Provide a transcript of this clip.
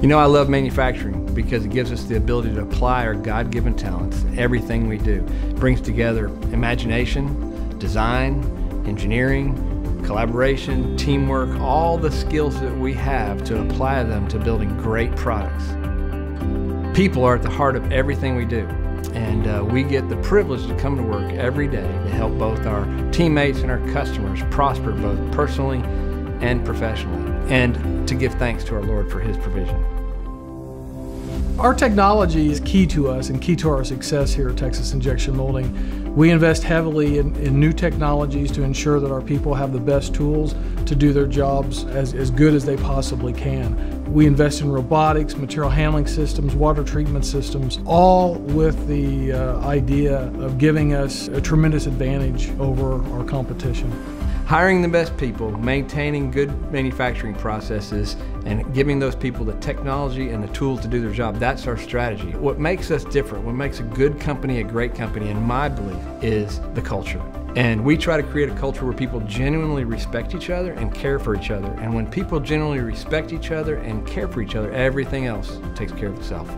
You know, I love manufacturing because it gives us the ability to apply our God given talents everything we do. It brings together imagination, design, engineering, collaboration, teamwork, all the skills that we have to apply them to building great products. People are at the heart of everything we do. And uh, we get the privilege to come to work every day to help both our teammates and our customers prosper both personally and professionally, and to give thanks to our Lord for His provision. Our technology is key to us and key to our success here at Texas Injection Molding. We invest heavily in, in, new technologies to ensure that our people have the best tools to do their jobs as, as good as they possibly can. We invest in robotics, material handling systems, water treatment systems, all with the uh, idea of giving us a tremendous advantage over our competition. Hiring the best people, maintaining good manufacturing processes, and giving those people the technology and the tools to do their job, that's our strategy. What makes us different, what makes a good company a great company, in my belief, is the culture. And we try to create a culture where people genuinely respect each other and care for each other. And when people genuinely respect each other and care for each other, everything else takes care of itself.